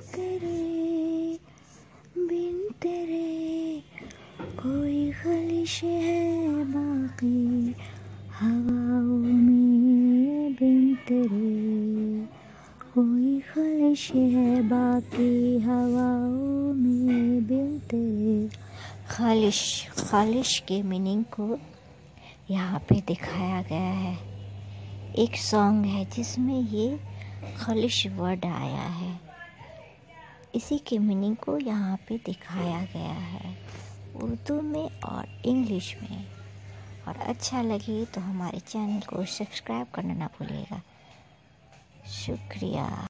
तेरे बिन तेरे कोई खलिश है बाकी हवाओं में बिन तेरे कोई खलिश है बाकी हवाओं में बिन तेरे। खालिश खालिश के मीनिंग को यहाँ पे दिखाया गया है। एक सॉन्ग है जिसमें ये खलिश वर्ड आया है। इसी के मीनिंग को यहाँ पे दिखाया गया है, उर्दू में और इंग्लिश में। और अच्छा लगे तो हमारे चैनल को सब्सक्राइब करना ना भूलिएगा। शुक्रिया।